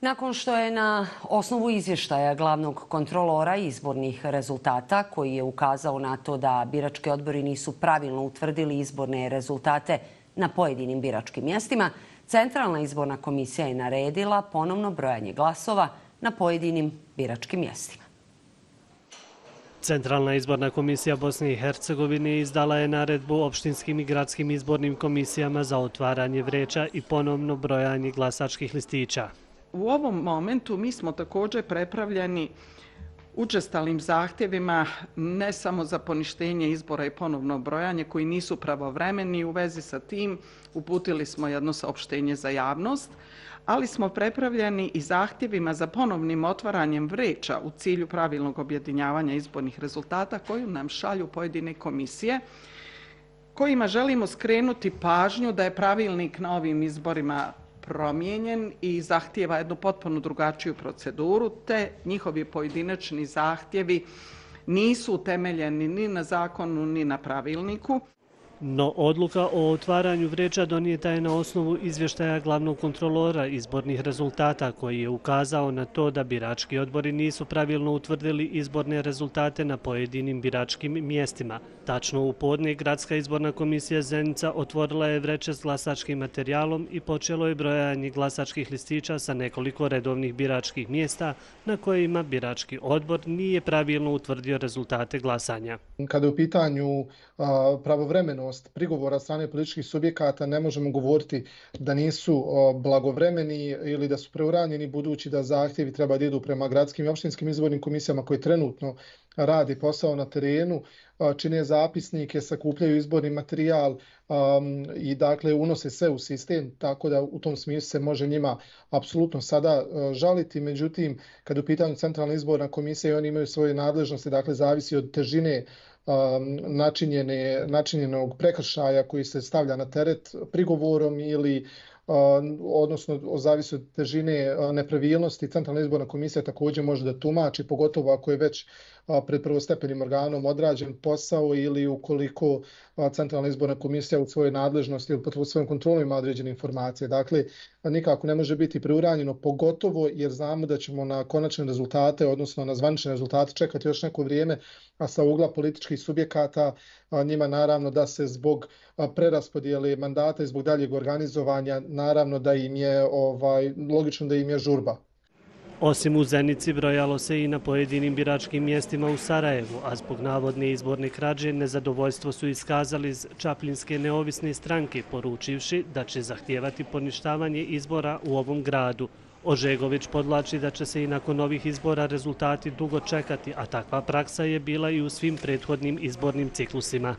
Nakon što je na osnovu izvještaja glavnog kontrolora izbornih rezultata, koji je ukazao na to da birački odbori nisu pravilno utvrdili izborne rezultate na pojedinim biračkim mjestima, Centralna izborna komisija je naredila ponovno brojanje glasova na pojedinim biračkim mjestima. Centralna izborna komisija Bosne i Hercegovine izdala je naredbu opštinskim i gradskim izbornim komisijama za otvaranje vreća i ponovno brojanje glasačkih listića. U ovom momentu mi smo također prepravljeni učestalim zahtjevima ne samo za poništenje izbora i ponovno brojanje koji nisu pravovremeni u vezi sa tim. Uputili smo jedno saopštenje za javnost, ali smo prepravljeni i zahtjevima za ponovnim otvaranjem vreća u cilju pravilnog objedinjavanja izbornih rezultata koju nam šalju pojedine komisije kojima želimo skrenuti pažnju da je pravilnik na ovim izborima promijenjen i zahtjeva jednu potpuno drugačiju proceduru, te njihovi pojedinačni zahtjevi nisu utemeljeni ni na zakonu, ni na pravilniku. No odluka o otvaranju vreća donijeta je na osnovu izvještaja glavnog kontrolora izbornih rezultata koji je ukazao na to da birački odbori nisu pravilno utvrdili izborne rezultate na pojedinim biračkim mjestima. Tačno u podne Gradska izborna komisija Zenica otvorila je vreće s glasačkim materijalom i počelo je brojanje glasačkih listića sa nekoliko redovnih biračkih mjesta na kojima birački odbor nije pravilno utvrdio rezultate glasanja. Kada je u pitanju pravovremeno ozbiljnost prigovora strane političkih subjekata ne možemo govoriti da nisu blagovremeni ili da su preuranjeni budući da zahtjevi treba da idu prema gradskim i opštinskim izbornim komisijama koji trenutno radi posao na terenu, čine zapisnike, sakupljaju izborni materijal i dakle unose sve u sistem, tako da u tom smislu se može njima apsolutno sada e, žaliti. Međutim, kad u pitanju centralna izborna komisija i oni imaju svoje nadležnosti, dakle zavisi od težine načinjene, načinjenog prekršaja koji se stavlja na teret prigovorom ili odnosno o zavisi od težine nepravilnosti, Centralna izborna komisija također može da tumači, pogotovo ako je već pred prvostepenim organom odrađen posao ili ukoliko Centralna izborna komisija u svojoj nadležnosti ili pod svojom kontrolom ima određene informacije. Dakle, nikako ne može biti preuranjeno, pogotovo jer znamo da ćemo na konačne rezultate, odnosno na zvanične rezultate, čekati još neko vrijeme, a sa ugla političkih subjekata njima naravno da se zbog preraspodijele mandata i zbog daljeg organizovanja, naravno da im je ovaj, logično da im je žurba. Osim u Zenici, brojalo se i na pojedinim biračkim mjestima u Sarajevu, a zbog navodne izborne krađe nezadovoljstvo su iskazali iz Čaplinske neovisne stranke, poručivši da će zahtijevati poništavanje izbora u ovom gradu. Ožegović podlači da će se i nakon ovih izbora rezultati dugo čekati, a takva praksa je bila i u svim prethodnim izbornim ciklusima.